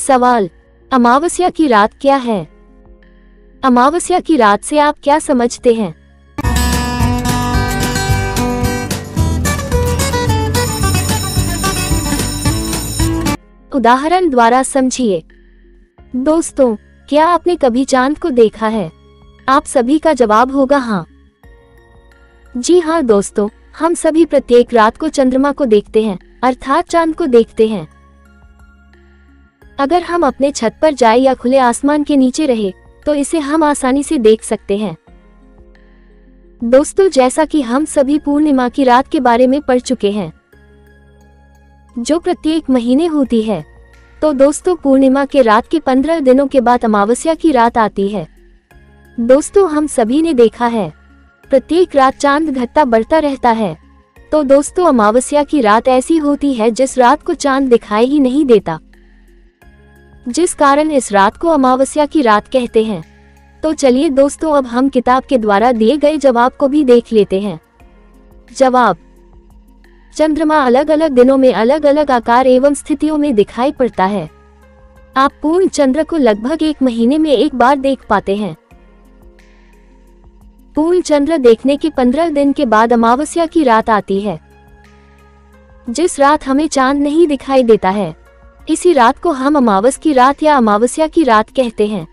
सवाल, अमावस्या की रात क्या है? अमावस्या की रात से आप क्या समझते हैं? उदाहरण द्वारा समझिए। दोस्तों, क्या आपने कभी चाँद को देखा है? आप सभी का जवाब होगा हाँ। जी हाँ दोस्तों, हम सभी प्रत्येक रात को चंद्रमा को देखते हैं, अर्थात चाँद को देखते हैं। अगर हम अपने छत पर जाए या खुले आसमान के नीचे रहे तो इसे हम आसानी से देख सकते हैं। दोस्तों, जैसा कि हम सभी पूर्णिमा की रात के बारे में पढ़ चुके हैं। जो प्रत्येक महीने होती है। तो दोस्तों, पूर्णिमा के रात के पंद्रह दिनों के बाद अमावस्या की रात आती है। दोस्तों, हम सभी ने देखा है। प्रत्येक रात चाँद घटता बढ़ता रहता है। तो दोस्तों, अमावस्या की रात ऐसी होती है जिस रात को चाँद दिखाई ही नहीं देता। जिस कारण इस रात को अमावस्या की रात कहते हैं। तो चलिए दोस्तों, अब हम किताब के द्वारा दिए गए जवाब को भी देख लेते हैं। जवाब। चंद्रमा अलग अलग दिनों में अलग अलग आकार एवं स्थितियों में दिखाई पड़ता है। आप पूर्ण चंद्र को लगभग एक महीने में एक बार देख पाते हैं। पूर्ण चंद्र देखने के पंद्रह दिन के बाद अमावस्या की रात आती है। जिस रात हमें चाँद नहीं दिखाई देता है इसी रात को हम अमावस की रात या अमावस्या की रात कहते हैं।